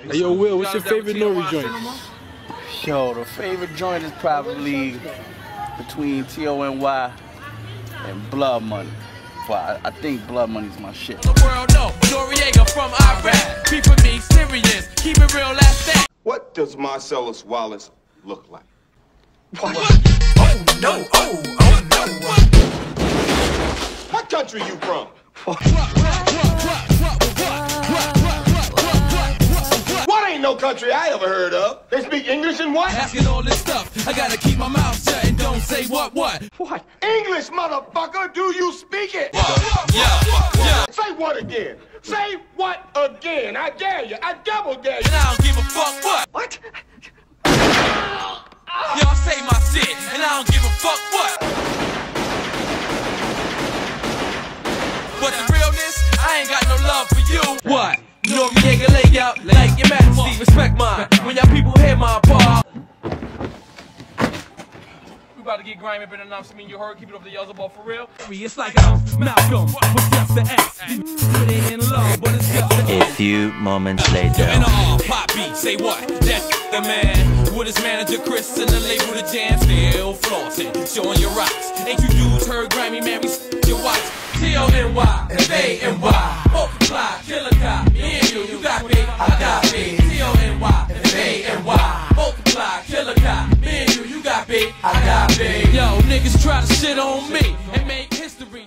Hey, yo, Will, what's your favorite Nore joint? Yo, the favorite joint is probably between T-O-N-Y and Blood Money. But I, I think Blood Money's my shit. The world know Noreaga from Iraq. Keep with me serious, keep it real, that's that. What does Marcellus Wallace look like? What? Oh no, oh, oh no. What country you from? What country I ever heard of? They speak English and what? Asking all this stuff, I gotta keep my mouth shut and don't say what, what. What? English, motherfucker, do you speak it? What? Yeah, yeah. Say what again? Say what again? I dare you. I double dare you. And I don't give a fuck what. What? Y'all say my shit, and I don't give a fuck what. But the realness, I ain't got no love for you. What? Noreaga lay out like your majesty, respect mine. When y'all people hear my bar. We about to get grimy, but enough to mean you heard. Keep it up the yellow ball for real. It's like I'm Malcolm with just the X. Put it in love, but it's just the A few moments later. in a all pop beat, say what? That's the man with his manager Chris and the label the jam still flossing, showing your rocks. Ain't you dudes heard grimy man? We s- your watch. T-O-N-Y, F-A-N-Y, multiply, killer got me. Yo, niggas try to shit on me and make history.